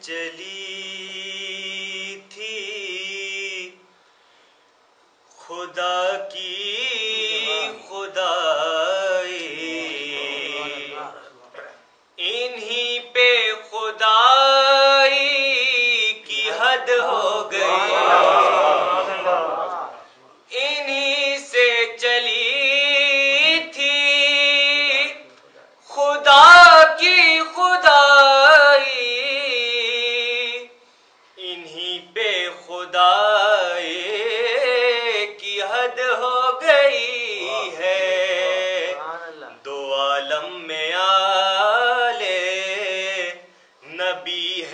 چلی تھی۔ خدا کی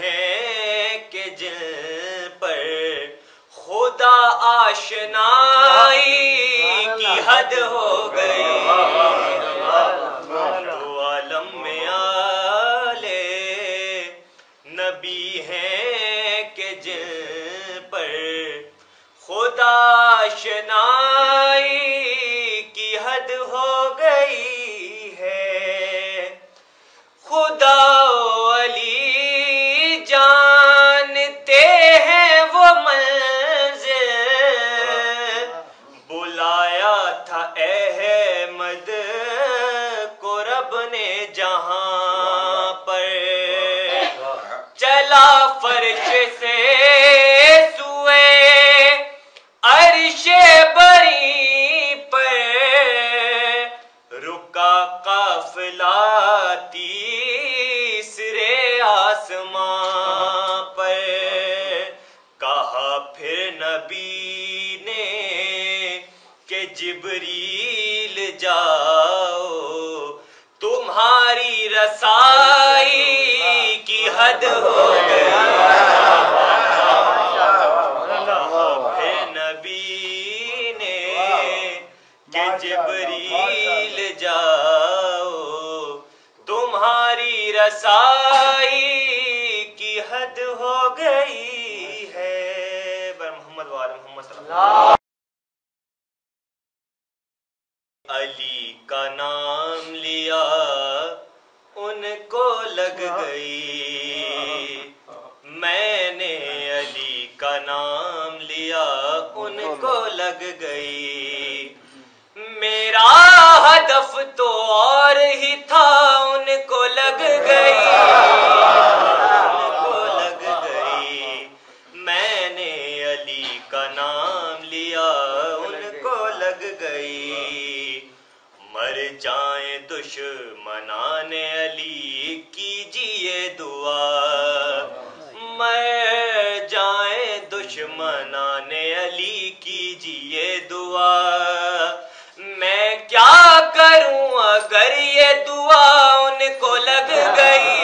ہیں کہ جن پر خدا آشنائی کی حد ہو گئی۔ دو عالم میں آلے نبی ہیں کہ جن پر خدا آشنائی کی حد ہو گئی۔ فرش سے سوئے، عرش بری پر۔ رکا قافلہ تیسرے آسمان پر۔ کہا پھر نبی نے کہ جبریل ہو گئی ہے۔ بر محمد وال محمد صلی اللہ علی کا نام لیا، ان کو لگ گئی۔ میں نے علی کا نام لیا، ان کو لگ گئی۔ میرا ہدف تو اور ہی تھا۔ گئی۔ مر جائیں دشمنان علی، کیجیے دعا۔ مر جائیں دشمنان علی، کیجیے دعا۔ میں کیا کروں اگر یہ دعا ان کو لگ گئی؟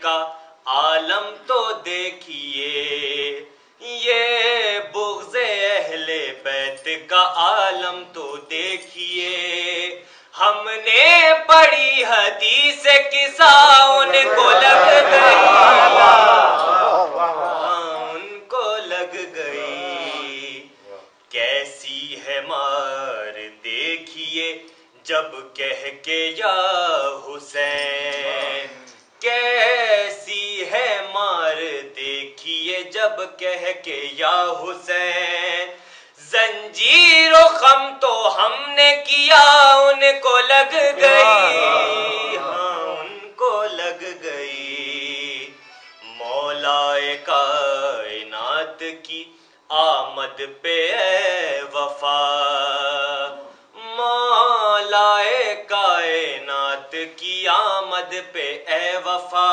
کا عالم تو دیکھیے۔ یہ بغض اہل بیت کا عالم تو دیکھیے۔ ہم نے پڑھی حدیث کسا ان کو لگ گئی۔ ان کو لگ گئی۔ کیسی ہے مار دیکھیے۔ جب کہہ کے یا حسین، کیسی جب کہہ کے یا حسین، زنجیر و خم تو ہم نے کیا، ان کو لگ گئی۔ ہاں ان کو لگ گئی۔ مولا کائنات کی آمد پہ اے وفا۔ مولا کائنات کی آمد پہ اے وفا۔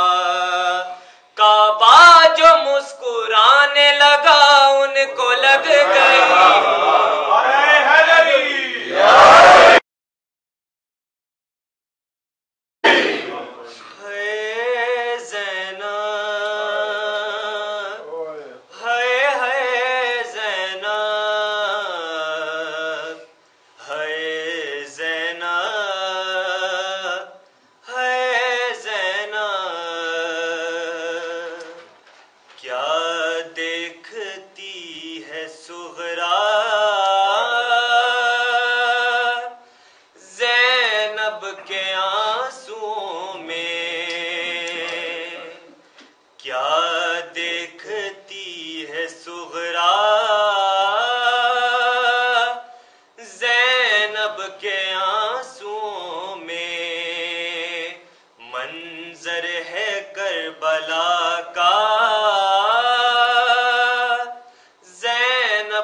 سغرا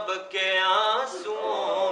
کے آنسوں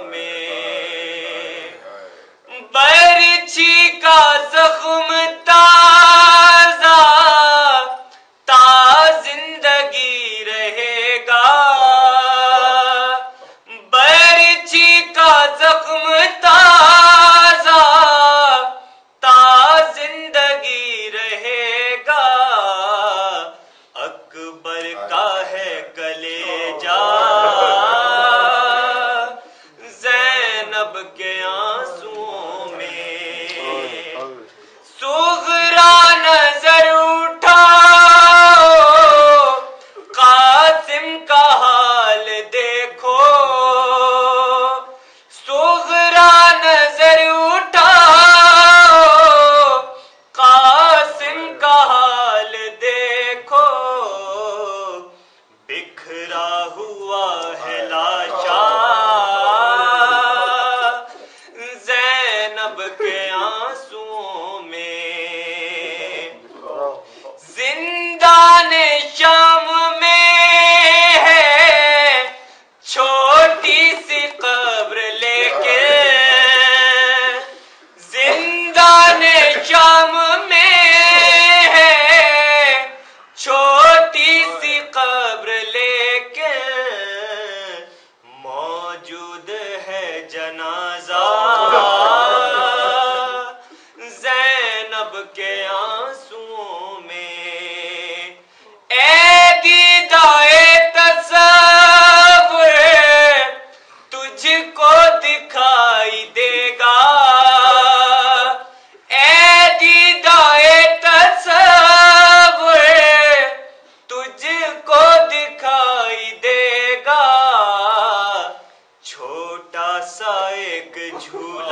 ہے George